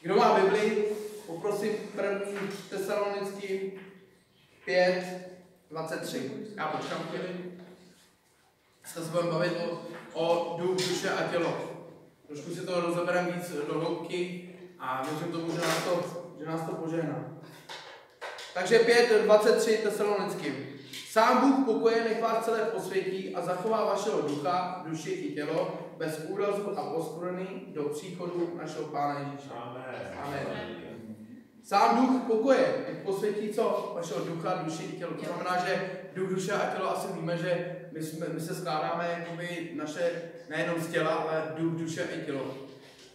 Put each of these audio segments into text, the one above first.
Kdo má Bibli, poprosím první tesalonický 5, 23. Já počkám chvíli. Se se budeme bavit o, o duch, duše a tělo. Trošku si to rozebereme víc do hloubky a věřím tomu, že nás to, že nás to požehná. Takže 5, 23 tesalonickým. Sám Bůh pokoje nech vás celé posvětí a zachová vašeho ducha, duši i tělo bez úrazu a poskvrny do příchodu našeho Pána Ježíše. Amen. Amen. Sám duch pokoje nech posvětí co? Vašeho ducha, duši i tělo. To znamená, že duch, duše a tělo asi víme, že my, jsme, my se skládáme jakoby naše nejenom z těla, ale duch, duše i tělo.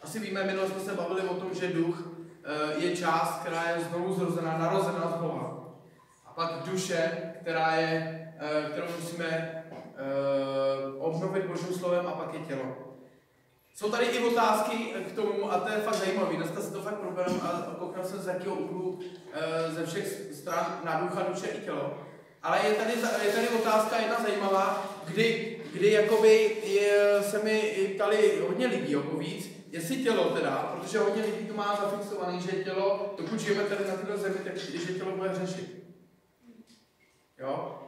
Asi víme, minule jsme se bavili o tom, že duch eh, je část, která je znovu zrozená, narozená z Boha. A pak duše, která je, eh, kterou musíme obnovit Božím slovem a pak je tělo. Jsou tady i otázky k tomu a to je fakt zajímavé. Dneska se to fakt probereme a koukám se z jakého úhlu eh, ze všech stran na ducha, duše i tělo. Ale je tady, je tady otázka jedna zajímavá, kdy, kdy jakoby je, se mi ptali hodně lidí, jako víc, jestli tělo teda, protože hodně lidí to má zafixovaný, že tělo, dokud žijeme tady na této zemi, tak že tělo bude řešit. Jo?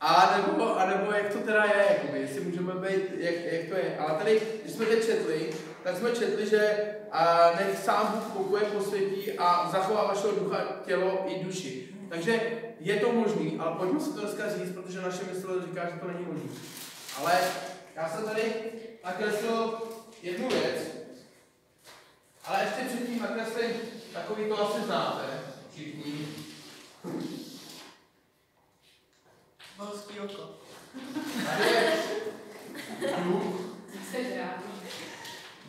A nebo, a nebo jak to teda je, jakoby, jestli můžeme být, jak, jak to je. Ale tady, když jsme teď četli, tak jsme četli, že a, nech sám Bůh pokoje posvětí a zachová vašeho ducha, tělo i duši. Takže je to možný, ale pojďme si to dneska říct, protože naše mysl říká, že to není možné. Ale já jsem tady nakreslil jednu věc, ale ještě předtím nakreslím takový to asi znáte, všichni. Volský oko. Duch,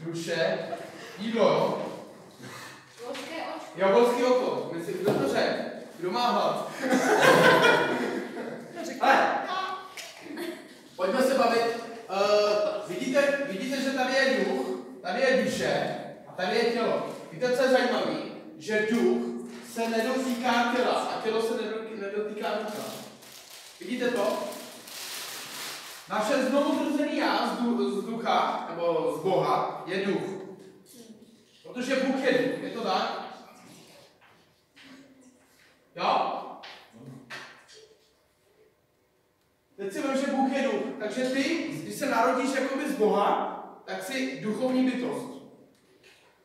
duše, jídlo, jo? Jo, volský oko. Myslím, kdo to řekl? Kdo má hlad? Ale, pojďme se bavit. Uh, vidíte, vidíte, že tady je duch, tady je duše a tady je tělo. Víte, co je zajímavé? Že duch se nedotýká těla a tělo se nedotýká, nedotýká ducha. Vidíte to? Naše znovu zrozený já z ducha, nebo z Boha, je duch. Protože Bůh je duch, je to tak? Jo? Teď si vím, že Bůh je duch. Takže ty, když se narodíš jakoby z Boha, tak jsi duchovní bytost.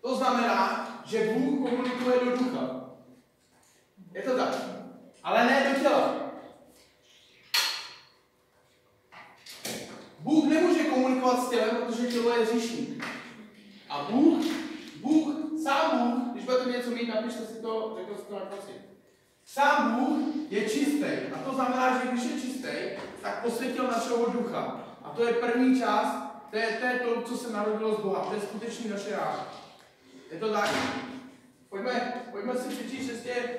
To znamená, že Bůh komunikuje do ducha. Je to tak? Ale ne do těla. Bůh nemůže komunikovat s tělem, protože tělo je říšník. A Bůh, Bůh, sám Bůh, když budete něco mít, napište si to, řekl si to na konci. Sám Bůh je čistý. A to znamená, že když je čistý, tak posvětil našeho ducha. A to je první část, to je, to je to, co se narodilo z Boha. To je skutečný naše já. Je to tak? Pojďme, pojďme si přečíst ještě,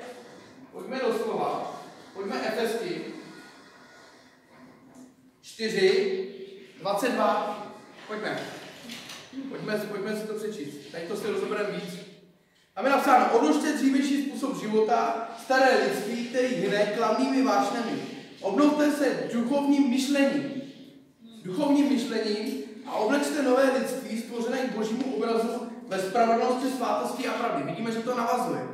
pojďme do slova. Pojďme Efesky 4, 22. Pojďme. Pojďme, pojďme si to přečíst. Tady to si rozebereme víc. Tam je napsáno, odložte dřívější způsob života, staré lidství, který hne klamnými vášnemi. Obnovte se duchovním myšlením. Duchovním myšlením a oblečte nové lidství, stvořené k božímu obrazu ve spravedlnosti, svátosti a pravdy. Vidíme, že to navazuje.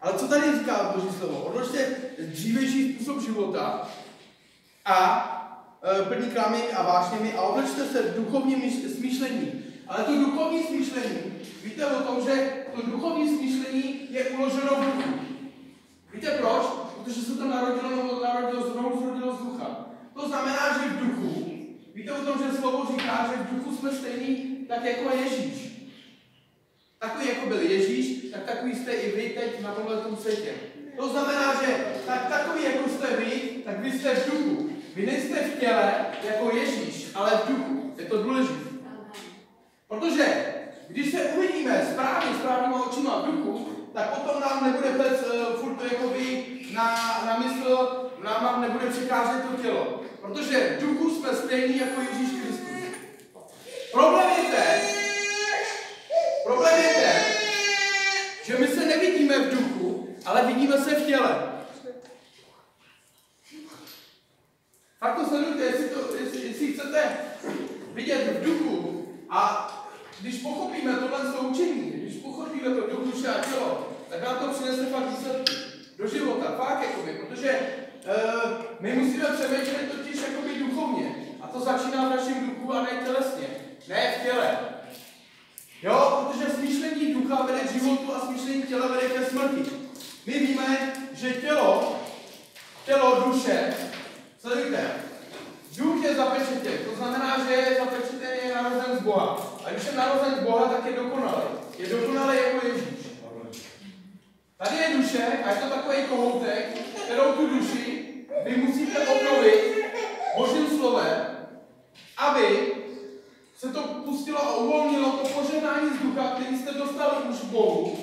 Ale co tady říká Boží slovo? Odložte dřívější způsob života a e, plní klámy a vášněmi a oblečte se duchovním smýšlením. Ale to duchovní smýšlení, víte o tom, že to duchovní smýšlení je uloženo v duchu. Víte proč? Protože se to narodilo, nebo narodilo znovu zrodilo z ducha. To znamená, že v duchu, víte o tom, že slovo říká, že v duchu jsme stejní tak jako Ježíš. Takový jako byl Ježíš, tak takový jste i vy teď na tomhle tom světě. To znamená, že tak, takový jako jste vy, tak vy jste v duchu. Vy nejste v těle jako Ježíš, ale v duchu. Je to důležité. Protože když se uvidíme správně, správnýma očima v duchu, tak potom nám nebude pec uh, furt jakoby na, na mysl, nám, nám nebude překážet to tělo. Protože v duchu jsme stejní jako Ježíš Kristus. Problém je ten, problém je ten, že my se nevidíme v duchu, ale vidíme se v těle. Fakt to sledujte, jestli, to, jestli, jestli chcete vidět v duchu a když pochopíme tohle to učení, když pochopíme to přinese fakt výsledky do života, fakt jakoby, protože uh, my musíme přemýšlet totiž jakoby duchovně. A to začíná v našem duchu a ne tělesně, ne v těle. Jo, protože smýšlení ducha vede k životu a smýšlení těla vede ke smrti. My víme, že tělo, tělo, duše, sledujte, duch je zapečetěn, to znamená, že je zapečetěn, je narozen z Boha. A když je narozen z Boha, tak je dokonalý. Je dokonalý jako Ježíš. Tady je duše a je to takový kohoutek, kterou tu duši vy musíte obnovit Božím slovem, aby se to pustilo a uvolnilo to požehnání z ducha, který jste dostali už Bohu.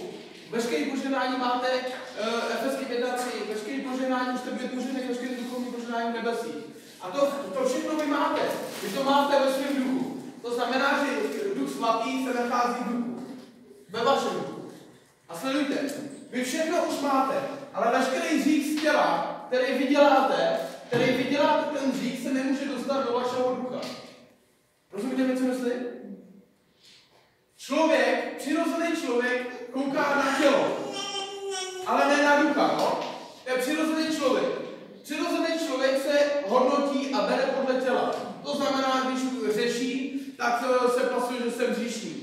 Veškeré požehnání máte, uh, Efeský 1.3, veškeré požehnání už jste byli požehnaní, veškeré duchovní požehnání v nebesí. A to, to všechno vy máte. Vy to máte ve svém duchu. To znamená, že svatý se nachází v duchu. Ve vašem duchu. A sledujte, vy všechno už máte, ale veškerý řík z těla, který vyděláte, který vyděláte ten řík, se nemůže dostat do vašeho ducha. Rozumíte mi, co myslím? Člověk, přirozený člověk, kouká na tělo, ale ne na ducha, no? To je přirozený člověk. Přirozený člověk se hodnotí a bere podle těla. To znamená, když řeší, tak se pasuje, že jsem hříšný.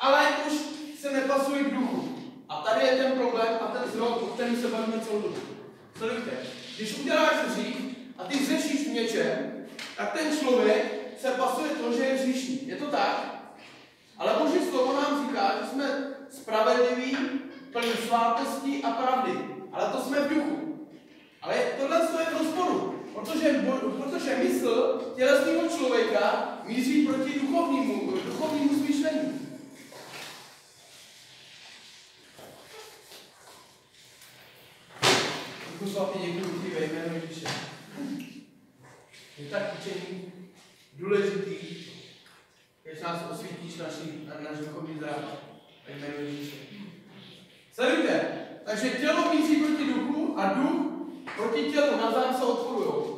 Ale už se nepasuje k duchu. A tady je ten problém a ten zrod, o kterém se bavíme celou dobu. Sledujte, když uděláš hřích a ty řešíš v něčem, tak ten člověk se pasuje to, že je hříšný. Je to tak? Ale Boží slovo nám říká, že jsme spravedliví, plní svátosti a pravdy. Ale to jsme v duchu. Ale tohle je v rozporu. Protože, protože mysl tělesného člověka míří proti duchovnímu, duchovnímu smýšlení. Duchu svatý děkuji ti ve jménu Ježíše. Je tak učení důležitý, když nás osvítíš naší, na náš duchovní zrak ve jménu Ježíše. Sledujte, takže tělo míří proti duchu a duch proti tělu navzájem se odporují.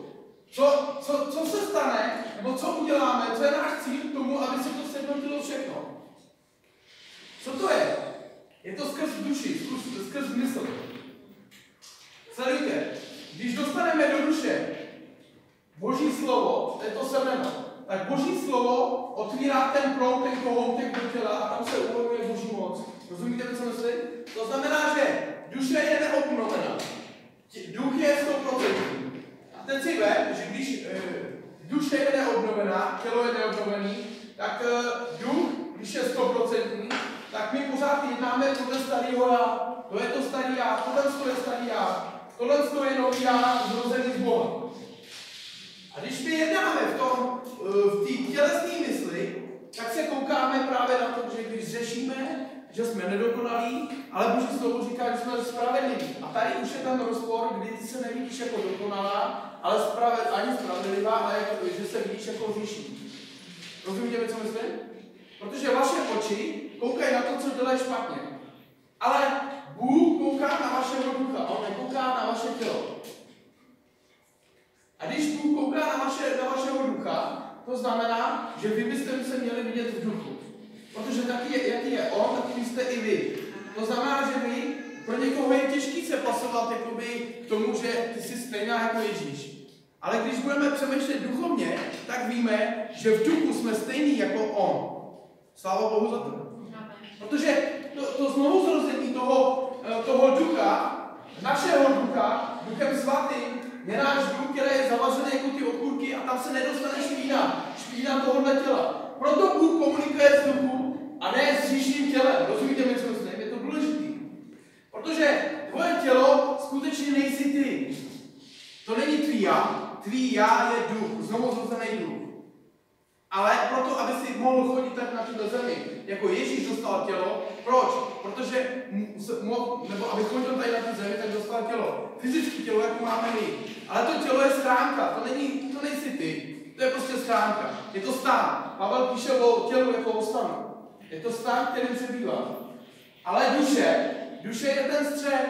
Co, co, co se stane, nebo co uděláme, co je náš cíl k tomu, aby se to sjednotilo všechno? Co to je? Je to skrz duši, skrz, skrz mysl. Sledujte, když dostaneme do duše Boží slovo, to je to semeno, tak Boží slovo otvírá ten proud, ten kohoutek do těla a tam se uvolňuje Boží moc. Rozumíte, co myslím? To znamená, že duše je neobnovená. Duch je 100%. A teď si ve, že když e, duše je neobnovená, tělo je neobnovený, tak e, duch, když je 100%, tak my pořád jednáme podle starého já. To je to starý já, tohle je starý já. Tohle je nový já, zrozený z Boha. A když my jednáme v tom, v té tělesné mysli, tak se koukáme právě na to, že když řešíme, že jsme nedokonalí, ale Boží slovo říká, že jsme spravedliví. A tady už je ten rozpor, kdy ty se nevidíš jako dokonalá, ale spraved, ani spravedlivá, ale jako, že se vidíš jako hříšný. Rozumíte co myslím? Protože vaše oči koukají na to, co dělají špatně. Ale Bůh kouká na vašeho ducha, on nekouká na vaše tělo. A když Bůh kouká na, vaše, na vašeho ducha, to znamená, že vy byste se měli vidět v duchu. Protože taky je, jaký je on, taky jste i vy. To znamená, že vy, pro někoho je těžký se pasovat jakoby, k tomu, že ty jsi stejná jako Ježíš. Ale když budeme přemýšlet duchovně, tak víme, že v duchu jsme stejní jako on. Sláva Bohu za to. Protože to, to znovu zrození toho, eh, toho ducha, našeho ducha, duchem svatým, je duch, který je zavařený jako ty okurky a tam se nedostane špína, špína tohohle těla. Proto Bůh komunikuje s duchu a ne s hříšným tělem. Rozumíte mi, co myslím? Je to důležité. Protože tvoje tělo skutečně nejsi ty. To není tvý já. Tvý já je duch, znovu zrozený duch. Ale proto, aby si mohl chodit tak na tuto zemi, jako Ježíš dostal tělo, proč? Protože, mohl, nebo aby chodil tady na tu zemi, tak dostal tělo. Fyzické tělo, jako máme my. Ale to tělo je schránka, to, není, to nejsi ty. To je prostě schránka. Je to stán. Pavel píše o tělu jako o stanu. Je to stán, kterým se bývá. Ale duše, duše je ten střed.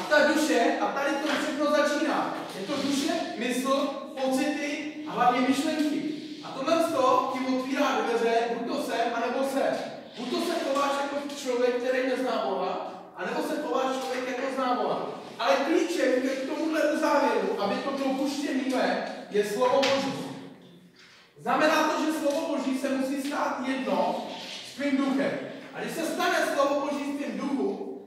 A ta duše, a tady to všechno začíná. Je to duše, mysl, pocity a hlavně myšlenky. A tohle to ti otvírá dveře, buď to sem, anebo sem. Buď to se chováš jako člověk, který nezná Boha, anebo se chováš člověk, nezná Boha. Ale klíčem k tomuhle závěru, aby to propuštěný je slovo Boží. Znamená to, že slovo Boží se musí stát jedno s tvým duchem. A když se stane slovo Boží s tvým duchu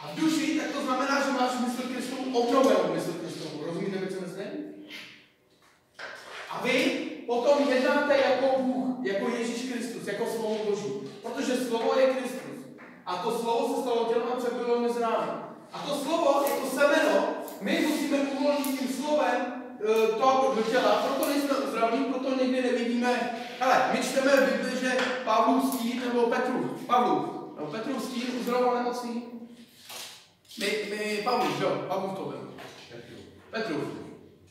a v duši, tak to znamená, že máš mysl Kristovu, obnovenou mysl Kristovu. Rozumíte, co myslím? A vy potom jednáte jako Bůh, jako Ježíš Kristus, jako slovo Boží. Protože slovo je Kristus. A to slovo se stalo tělem a přebylo mezi námi. A to slovo, jako semeno, my musíme uvolnit tím slovem e, to do těla, proto nejsme uzdraví, proto někdy nevidíme. Ale my čteme v Bibli, že Pavlův stín nebo Petru, Pavlův, no Petru stín uzdravoval nemocný. My, my, Pavlův, jo, Pavlův to byl. Petru.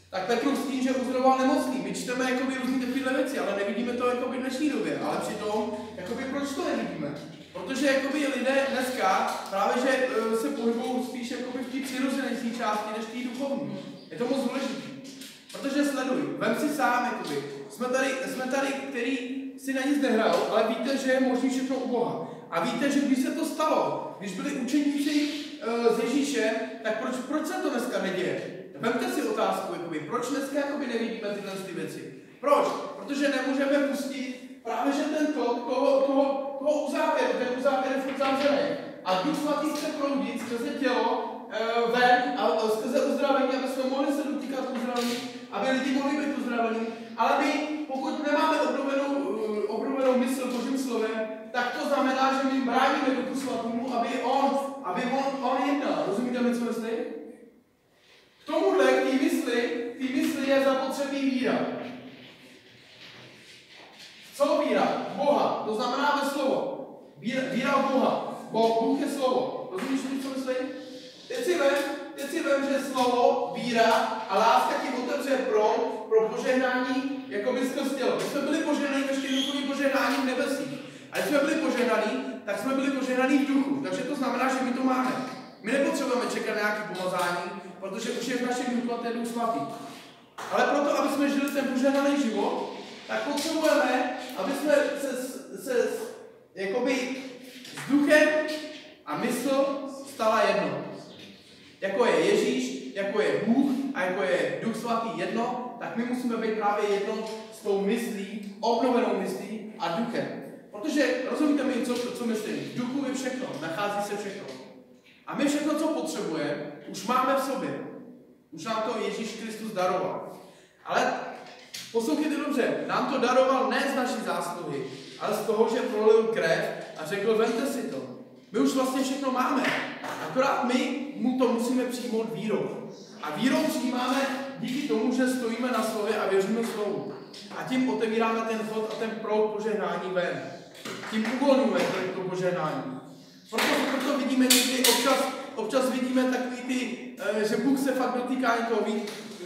Tak Petru stín, že uzdravoval nemocný. My čteme jakoby různý takovéhle věci, ale nevidíme to jako v dnešní době. Ale přitom, jakoby proč to nevidíme? Protože jakoby lidé dneska právě, že uh, se pohybují spíš jakoby v té přirozené části než v té duchovní. Je to moc důležité. Protože sleduj, vem si sám, jakoby. Jsme tady, jsme tady, který si na nic nehrajou, ale víte, že je možný všechno u Boha. A víte, že když se to stalo, když byli učeníci uh, z Ježíše, tak proč, proč se to dneska neděje? Vemte si otázku, jakoby, proč dneska jakoby nevidíme tyhle ty věci? Proč? Protože nemůžeme pustit právě že ten tok toho, toho, toho uzávěru, ten uzávěr je furt zavřený. A Duch Svatý chce proudit skrze tělo e, ven a, a skrze uzdravení, aby jsme mohli se dotýkat uzdravení, aby lidi mohli být uzdravení. Ale my, pokud nemáme obnovenou, uh, obnovenou mysl Božím slovem, tak to znamená, že my bráníme Duchu Svatému, aby on, aby on, on jednal. Rozumíte mi, co myslím? K tomuhle, k té mysli, té mysli je zapotřebí víra. Víra? Boha. To znamená ve slovo. Víra, víra v Boha. Bo, Bůh je slovo. Rozumíš co myslím? Teď si vem, teď si vem, že slovo, víra a láska ti otevře pro, pro požehnání, jako by skrz tělo. My jsme byli požehnaní ještě duchovní požehnání v nebesích. A když jsme byli požehnaní, tak jsme byli požehnaní v duchu. Takže to znamená, že my to máme. My nepotřebujeme čekat na nějaké pomazání, protože už je v našem duchu a ten duch svatý. Ale proto, aby jsme žili ten požehnaný život, tak potřebujeme, aby jsme se, se jakoby s duchem a mysl stala jedno. Jako je Ježíš, jako je Bůh a jako je Duch Svatý jedno, tak my musíme být právě jedno s tou myslí, obnovenou myslí a duchem. Protože rozumíte mi, co, co myslím? V duchu je všechno, nachází se všechno. A my všechno, co potřebujeme, už máme v sobě. Už nám to Ježíš Kristus daroval. Ale Poslouchejte dobře, nám to daroval ne z naší zásluhy, ale z toho, že prolil krev a řekl, vemte si to. My už vlastně všechno máme. Akorát my mu to musíme přijmout vírou. A vírou přijímáme díky tomu, že stojíme na slově a věříme slovu. A tím otevíráme ten chod a ten proud požehnání ven. Tím uvolňujeme to požehnání. Proto, proto vidíme někdy, občas, občas vidíme takový ty, eh, že Bůh se fakt dotýká někoho,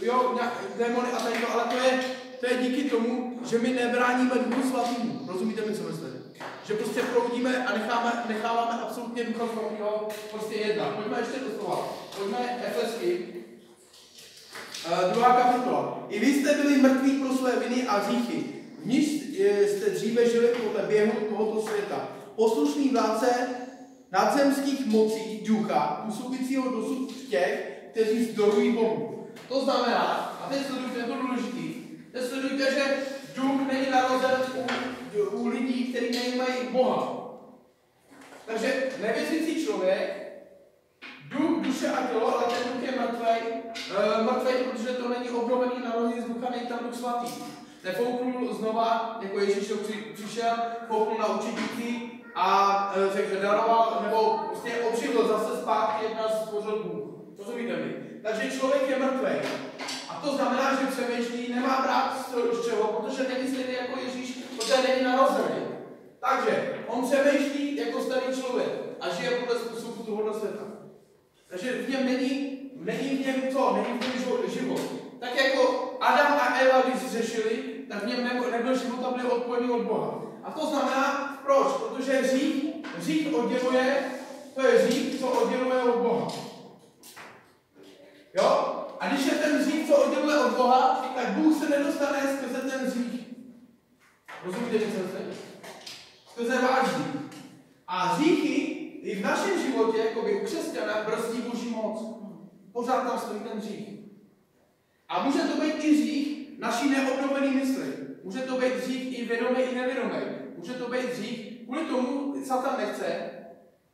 jo, démony a to, ale to je, to je díky tomu, že my nebráníme Duchu Svatýmu. Rozumíte mi, co myslím? Že prostě proudíme a necháme, necháváme absolutně Ducha Svatého prostě jednat. Pojďme ještě do slova. Pojďme Efesky. Uh, druhá kapitola. I vy jste byli mrtví pro své viny a hříchy. V níž jste dříve žili podle běhu tohoto světa. Poslušný vládce nadzemských mocí ducha, působícího dosud v těch, kteří zdorují Bohu. To znamená, a teď je to důležitý, teď sledujte, že duch není narozen u, u lidí, kteří nemají Boha. Takže nevěřící člověk, duch, duše a tělo, ale ten duch je mrtvý, uh, mrtvý, protože to není obnovený narození z ducha, není tam duch svatý. Nefouknul znova, jako Ježíš přišel, fouknul na učitníky a uh, řekl, daroval, nebo prostě obživil zase zpátky jedna z pořadů. Rozumíte mi? Takže člověk je mrtvý. To znamená, že přemýšlí, nemá brát z čeho, protože není stejný jako Ježíš, protože není narozený. Takže on přemýšlí jako starý člověk a žije podle způsobu tohoto světa. Takže v něm není, není v něm co, není v něm život. Tak jako Adam a Eva, když řešili, tak v něm nebyl, nebyl život a byli odpojení od Boha. A to znamená, proč? Protože hřích, hřích odděluje, to je hřích, co odděluje od Boha. Jo? A když je ten odděluje od Boha, tak Bůh se nedostane skrze ten hřích. Rozumíte, co se? Skrze váš hřích. A hříchy i v našem životě, jako by u křesťana, brzdí boží moc. Pořád tam stojí ten hřích. A může to být i hřích naší neobnovený mysli. Může to být hřích i vědomý, i nevědomý. Může to být hřích, kvůli tomu Satan nechce,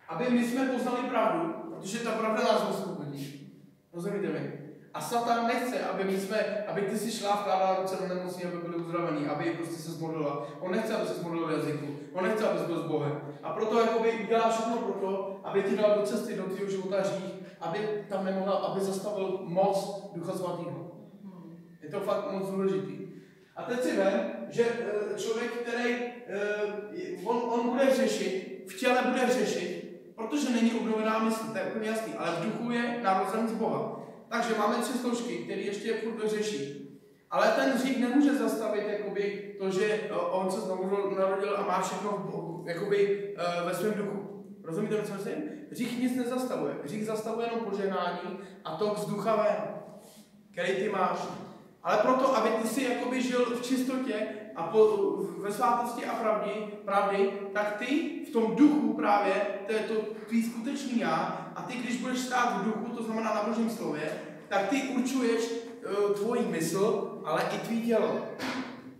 aby my jsme poznali pravdu, protože ta pravda nás osvobodí. Rozumíte mi? A Satan nechce, aby my jsme, aby ty si šla vkládala ruce do nemocní, aby byli uzdravený, aby prostě se zmodlila. On nechce, aby se zmodlil v jazyku. On nechce, aby byl s Bohem. A proto jakoby udělá všechno proto, aby ti dal do cesty do tvého života hřích, aby tam nemohla, aby zastavil moc Ducha Svatého. Je to fakt moc důležitý. A teď si vem, že eh, člověk, který, eh, on, on bude řešit, v těle bude řešit, protože není obnovená mysl, to je úplně jasný, ale v duchu je narozen z Boha. Takže máme tři složky, které ještě furt řeší. Ale ten hřích nemůže zastavit jakoby, to, že eh, on se znovu narodil a má všechno jakoby, ve svém duchu. Rozumíte, co myslím? Hřích nic nezastavuje. Hřích zastavuje jenom požehnání a to z ven, který ty máš. Ale proto, aby ty si jakoby žil v čistotě a po, ve svátosti a pravdy, pravdy, tak ty v tom duchu právě, to je to tvý skutečný já, a ty, když budeš stát v duchu, to znamená na Božím slově, tak ty určuješ uh, tvoji mysl, ale i tvý tělo.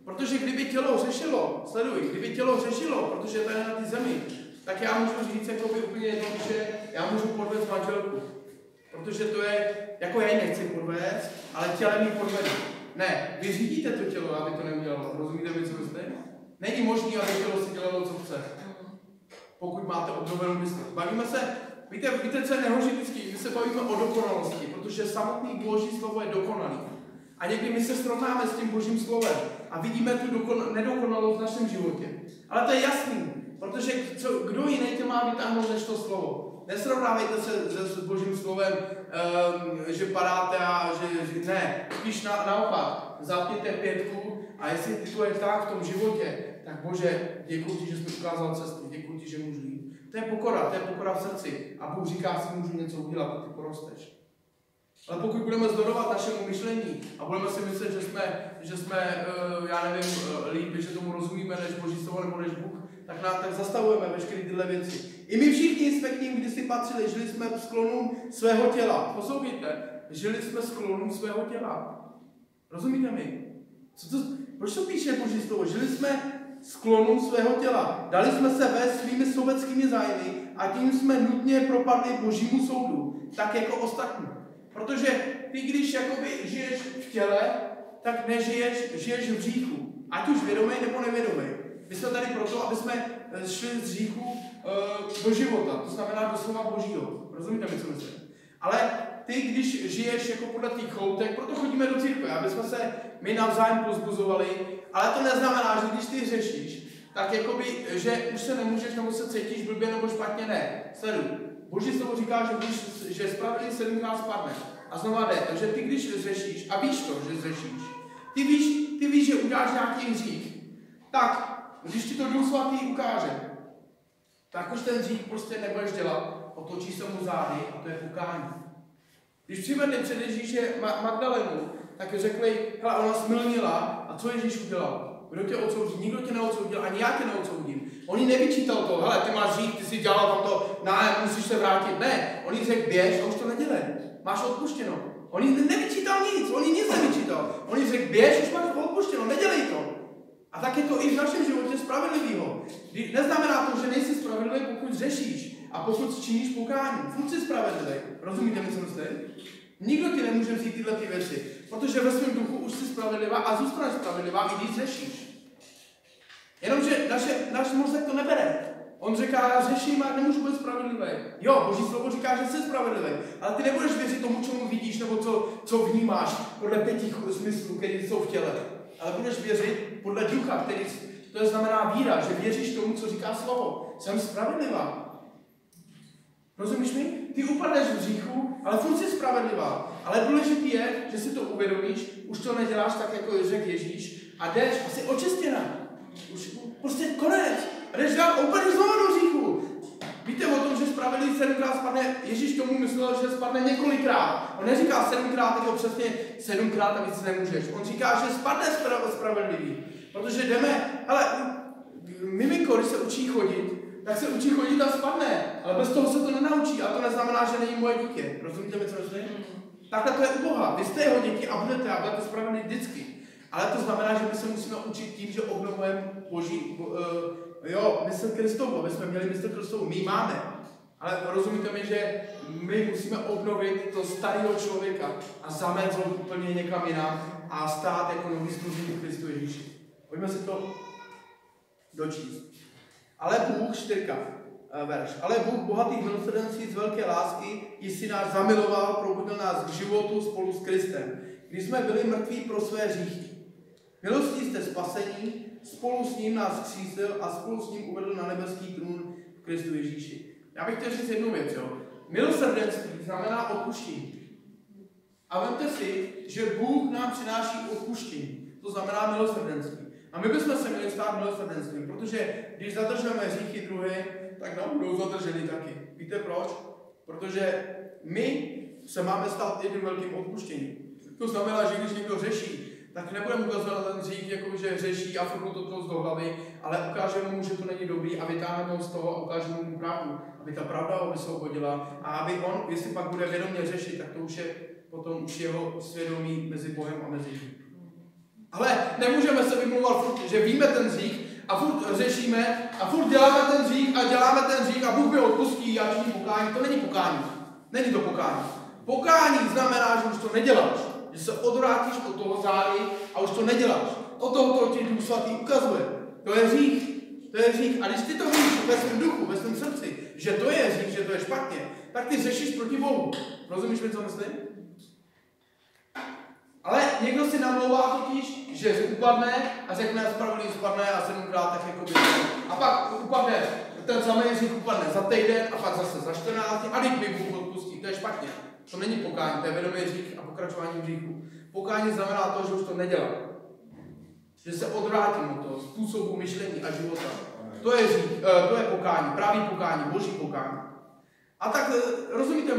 Protože kdyby tělo řešilo, sleduj, kdyby tělo řešilo, protože to je na té zemi, tak já můžu říct jakoby úplně jednoduše, já můžu podvést manželku. Protože to je, jako já ji nechci podvést, ale tělem ji podvedu. Ne, vy řídíte to tělo, aby to neudělalo. Rozumíte mi, co myslíte? Není možné, aby tělo si dělalo, co chce. Pokud máte obnovenou mysl. Bavíme se, víte, víte, co je nejhorší vždycky? My se bavíme o dokonalosti, protože samotný Boží slovo je dokonalý. A někdy my se srovnáme s tím Božím slovem a vidíme tu dokon- nedokonalost v našem životě. Ale to je jasný, protože co, kdo jiný tě má vytáhnout než to slovo? Nesrovnávejte se se, s Božím slovem, um, že padáte a že, že ne. Spíš na, naopak, zapněte pětku a jestli to je tak v tom životě, tak Bože, děkuji ti, že jsi ukázal cestu, děkuji ti, že můžu jít. To je pokora, to je pokora v srdci. A Bůh říká, si můžu něco udělat, a ty porosteš. Ale pokud budeme zdorovat našemu myšlení a budeme si myslet, že jsme, že jsme uh, já nevím, uh, líp, že tomu rozumíme než Boží slovo nebo než Bůh, tak, na, tak zastavujeme veškeré tyhle věci. I my všichni jsme k ním kdysi patřili, žili jsme sklonům svého těla. Poslouchejte, žili jsme sklonům svého těla. Rozumíte mi? Co to, proč to píše Boží slovo? Žili jsme sklonům svého těla. Dali jsme se ve svými sobeckými zájmy a tím jsme nutně propadli Božímu soudu, tak jako ostatní. Protože ty, když jakoby žiješ v těle, tak nežiješ, žiješ v říchu. Ať už vědomý nebo nevědomý. My jsme tady proto, aby jsme eh, šli z říchu uh, do života, to znamená do slova Božího. Rozumíte mi, co myslím? Ale ty, když žiješ jako podle těch choutek, proto chodíme do církve, aby jsme se my navzájem pozbuzovali, ale to neznamená, že když ty řešíš, tak jakoby, že už se nemůžeš nebo se cítíš blbě nebo špatně, ne. Sleduj. Boží slovo říká, že, když, že spravedlivý sedmkrát spadne. A znova jde. Takže ty, když řešíš, a víš to, že řešíš, ty víš, ty víš, že uděláš nějaký hřích, tak když ti to Duch Svatý ukáže, tak už ten hřích prostě nebudeš dělat, otočíš se mu zády a to je pukání. Když přivedli před Ježíše Magdalenu, tak řekli, hele, ona smilnila a co Ježíš udělal? Kdo tě odsoudí? Nikdo tě neodsoudil, ani já tě neodsoudím. On jí nevyčítal to, hele, ty máš hřích, ty si dělal tam to, ne, musíš se vrátit. Ne, on jí řekl, běž a už to nedělej. Máš odpuštěno. On jí nevyčítal nic, on jí nic nevyčítal. On jí řekl, běž, už máš odpuštěno, nedělej to. A tak je to i v našem životě spravedlivého. Neznamená to, že nejsi spravedlivý, pokud řešíš a pokud činíš pokání. Furt jsi spravedlivý. Rozumíte mi, co myslím? Nikdo ti nemůže vzít tyhle ty věci, protože ve svém duchu už jsi spravedlivá a zůstaneš spravedlivá, i když řešíš. Jenomže naše, náš mozek to nebere. On říká, řeším a nemůžu být spravedlivý. Jo, Boží slovo říká, že jsi spravedlivý, ale ty nebudeš věřit tomu, čemu vidíš, nebo co, co vnímáš podle pěti smyslů, které jsou v těle ale budeš věřit podle ducha, který, to znamená víra, že věříš tomu, co říká slovo. Jsem spravedlivá. Rozumíš mi? Ty upadneš v říchu, ale furt jsi spravedlivá. Ale důležité je, že si to uvědomíš, už to neděláš tak, jako řekl Ježíš, a jdeš a jsi očistěna. Už prostě konec. A jdeš dál úplně znovu do říchu. Víte o tom, že spravedlivý sedmkrát spadne, Ježíš tomu myslel, že spadne několikrát. On neříká sedmkrát, jako přesně sedmkrát a víc nemůžeš. On říká, že spadne spravedlivý. Protože jdeme, ale miminko, když se učí chodit, tak se učí chodit a spadne. Ale bez toho se to nenaučí a to neznamená, že není moje dítě. Rozumíte mi, co myslím? Takhle to je u Boha. Vy jste jeho děti a budete a budete spravedlivý vždycky. Ale to znamená, že my se musíme učit tím, že obnovujeme Boží, bo, uh, jo, mysl Kristovu, my jsme měli mysl Kristovu, my máme. Ale rozumíte mi, že my musíme obnovit to starého člověka a zamést ho úplně někam jinam a stát jako nový v Kristu Ježíši. Pojďme si to dočíst. Ale Bůh, čtyřka, eh, verš. Ale Bůh bohatý milosrdenství z velké lásky, jistě nás zamiloval, probudil nás k životu spolu s Kristem, když jsme byli mrtví pro své hříchy. Milostí jste spasení, spolu s ním nás křísil a spolu s ním uvedl na nebeský trůn v Kristu Ježíši. Já bych chtěl říct jednu věc, jo. Milosrdenství znamená odpuštění. A vemte si, že Bůh nám přináší odpuštění. To znamená milosrdenství. A my bychom se měli stát milosrdenstvím, protože když zadržujeme hříchy druhé, tak nám budou zadrženy taky. Víte proč? Protože my se máme stát jedním velkým odpuštěním. To znamená, že když někdo řeší, tak nebudeme ukazovat ten hřích, jako že řeší a furt to z do hlavy, ale ukážeme mu, že to není dobrý a vytáhneme ho z toho a ukážeme mu pravdu, aby ta pravda ho vysvobodila a aby on, jestli pak bude vědomě řešit, tak to už je potom už jeho svědomí mezi Bohem a mezi ním. Ale nemůžeme se vymlouvat že víme ten hřích a furt řešíme a furt děláme ten hřích a děláme ten hřích a Bůh mi odpustí a činí pokání. To není pokání. Není to pokání. Pokání znamená, že už to neděláš. Že se odvrátíš od toho zády a už to neděláš. O toho to ti Duch Svatý ukazuje. To je hřích. To je hřích. A když ty to víš ve svém duchu, ve svém srdci, že to je hřích, že to je špatně, tak ty řešíš proti Bohu. Rozumíš mi, co myslím? Ale někdo si namlouvá totiž, že upadne a řekne, spravedlivý spadne a sedmkrát tak jako by. A pak upadne, ten samý hřích upadne za týden a pak zase za 14 a teď mi Bůh odpustí. To je špatně. To není pokání, to je vědomý hřích a pokračování hříchu. Pokání znamená to, že už to nedělám. Že se odvrátím od toho způsobu myšlení a života. To je, hřích, eh, to je pokání, pravý pokání, boží pokání. A tak eh, rozumíte mi,